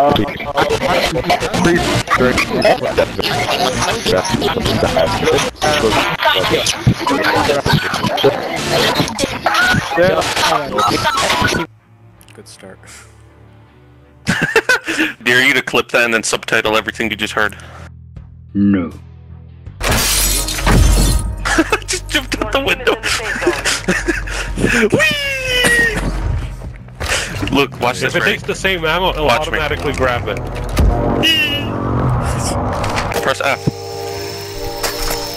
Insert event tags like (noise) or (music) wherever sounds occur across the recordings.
Uh. Good start. (laughs) Dare you to clip that and then subtitle everything you just heard? No. (laughs) just jumped out the window. (laughs) Whee! Look, watch this. If it Ready? takes the same ammo, it'll Watch me. automatically grab it. Press F.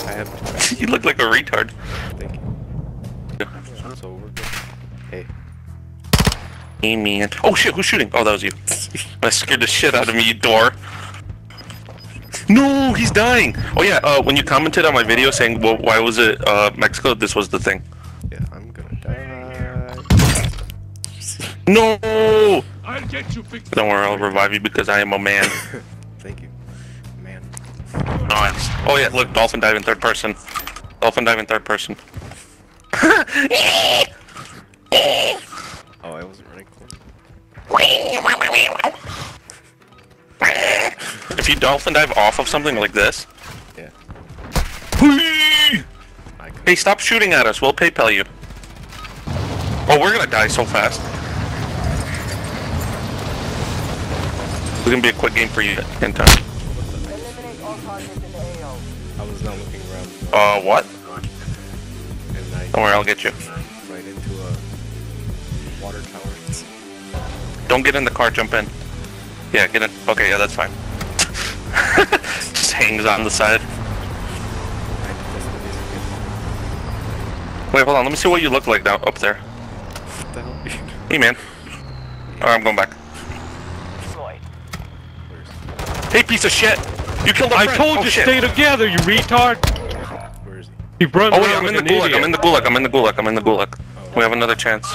I have. you look like a retard. Thank you. So we're good. Hey. Hey man. Oh shit, who's shooting? Oh, that was you. I scared the shit out of me, you door. No, he's dying. Oh yeah, uh, when you commented on my video saying, well, why was it uh, Mexico? This was the thing. No! I'll get you fixed. Don't worry, I'll revive you because I am a man. (laughs) Thank you, man. Nice. Oh yeah, look, dolphin dive in third person. Dolphin dive in third person. Oh, I wasn't running (laughs) close. If you dolphin dive off of something like this. Yeah. Whee! I could. Hey, stop shooting at us. We'll PayPal you. Oh, we're gonna die so fast. It's gonna be a quick game for you in time. I was not looking around. Uh, what? Don't worry, I'll get you. right into a water tower. Don't get in the car, jump in. Yeah, get in. Okay, yeah, that's fine. (laughs) Just hangs on the side. Wait, hold on. Let me see what you look like now up there. What the hell? Hey, man. Alright, I'm going back. Hey, piece of shit! You killed a I friend! I told oh, you shit. stay together, you retard. Where is he? He runs Oh wait, around I'm in the an gulag. idiot. I'm in the gulag. I'm in the gulag. I'm in the gulag. We have another chance.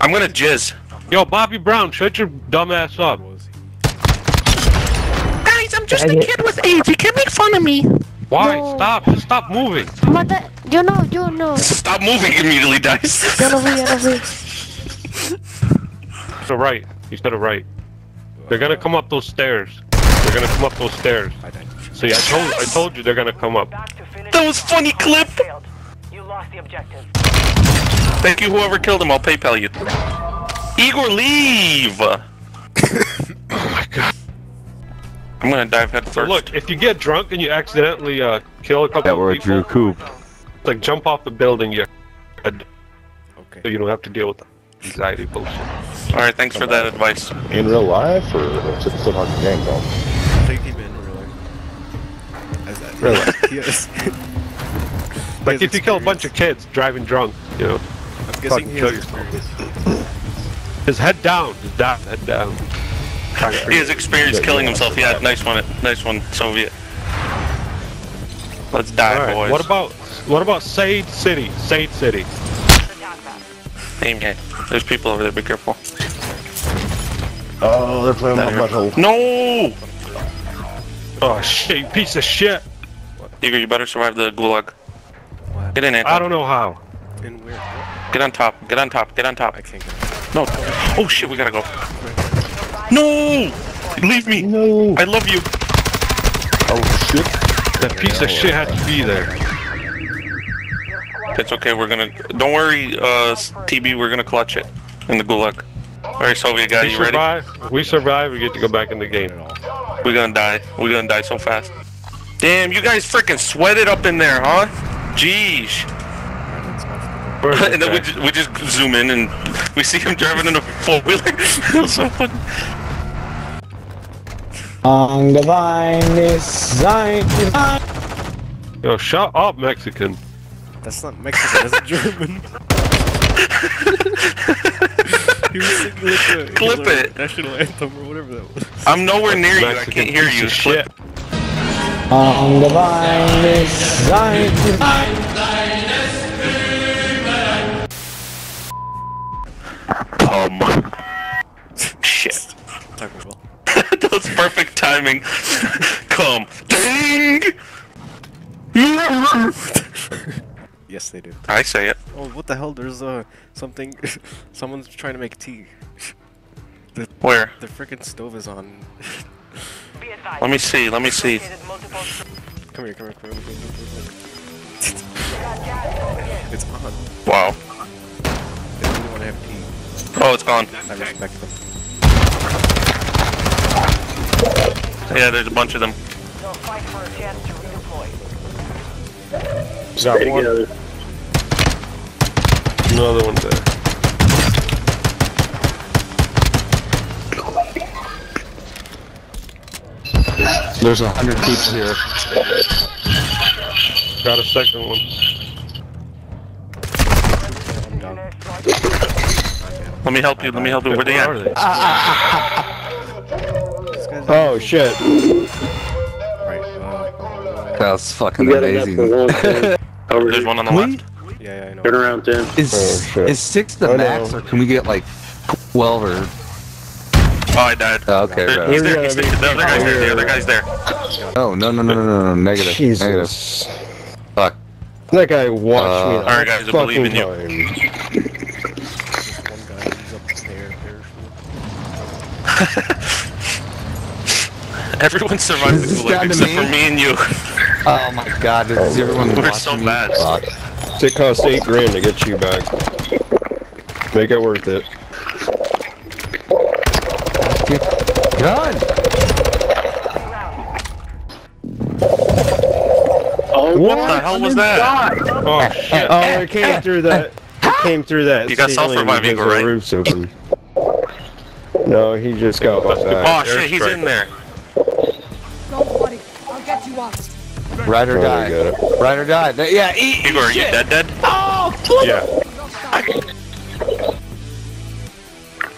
I'm gonna jizz. Yo, Bobby Brown, shut your dumb ass up. Where was he? Guys, I'm just a kid with AIDS. You can't make fun of me. Why? No. Stop. Just stop moving. Mata, yo no, yo no. Stop moving immediately, dice. Yo no vi, yo. To the right. He's to the right. They're gonna come up those stairs. They're gonna come up those stairs. I died. See, I told, I told you they're gonna come up. That was funny clip. Failed. You lost the objective. Thank you, whoever killed him. I'll PayPal you. Igor, leave. (coughs) oh my god. I'm gonna dive head So first. look, if you get drunk and you accidentally uh, kill a couple That of were people, Drew Coop. like jump off the building, you're dead, so Okay. you don't have to deal with the anxiety bullshit. All right, thanks for that advice. In real life, or is it still talking game though? Really? (laughs) Yes. (laughs) Like if you kill a bunch of kids driving drunk, you know, I'm guessing fucking he kill has yourself. experience. his head down, his down, head down. He has experience killing himself. Yeah, nice one. Nice one, Soviet. Let's die, All right. boys. What about what about Sa'id City? Sa'id City. Attack that. There's people over there. Be careful. Oh, they're playing my Down here. butthole. No! Oh shit, you piece of shit! Igor, you better survive the gulag. What? Get in, I don't know how. In where? Get on top. Get on top. Get on top. I can't get it. No. Oh shit, we gotta go. No! Leave me. No. I love you. Oh shit. That piece of shit had to be there. It's okay. We're gonna. Don't worry, uh, TB. We're gonna clutch it in the gulag. All right, Soviet guy, We you ready? We survive. We get to go back in the game. And all. We're gonna die. We're gonna die so fast. Damn, you guys freaking sweated up in there, huh? Jeez. (laughs) And then we just, we just zoom in and we see him driving in a four wheeler. it was (laughs) so funny. Ang divine is thine. Yo, shut up, Mexican. That's not Mexican, that's (laughs) German. he was singing like the Clip Hitler it. national anthem or whatever that was. I'm nowhere near you. I can't hear you. of shit. Ang divine is thine divine. Um. Shit. That was perfect timing. Come. Ding! (laughs) Yes, they do. I say it. Oh, what the hell? There's uh something. (laughs) Someone's trying to make tea. (laughs) Where? The freaking stove is on. Be advised. Let me see. Let me see. Come here, come here, come here. Come here, come here, come got gas moving in. here. It's on. Wow. They don't want to have tea. Oh, it's gone. I respect them. Yeah, there's a bunch of them. They'll fight for a chance to redeploy. Got one. Another one there. There's a hundred people here. Got a second one. Let me help you. Let me help you. Where they Where at? are they? Oh shit. Right. Uh, That's fucking amazing. (laughs) There's one on the left. yeah, yeah, I know. Turn around, Tim. Is Oh, is six the Oh, max, no. or can we get like twelve or? Oh, I died. Oh, okay, There- right. he's there. He's there. The other guy's there. The other guy's there. Oh no no no no no no negative negative. Jesus. Fuck. That guy watched Uh, me. All right, guys, I believe in you. Just one guy, he's up there, parachute. Everyone survived the this gulag except me? for me and you. Oh my god, is everyone We're watching so me? bad. It cost eight grand to get you back. Make it worth it. God. What the hell was that? Oh shit. Oh, it came through that. It came through that. You got ceiling self-reviving, the right? roof's open. No, he just got Must be back. Oh shit, he's in there. Ride or Oh, die. I got it. Ride or die. Th- Yeah. Eat. Igor, are you dead dead? Oh, yeah.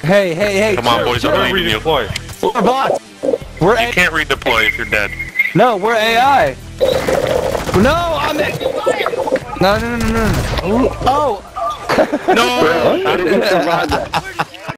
Hey hey hey. Come on, boys, I We're believe in you. redeploy. We're bots. We're You A- can't redeploy if you're dead. no. We're AI. No, I'm it. No no no no no. no. Oh. No! How did we survive that? (laughs)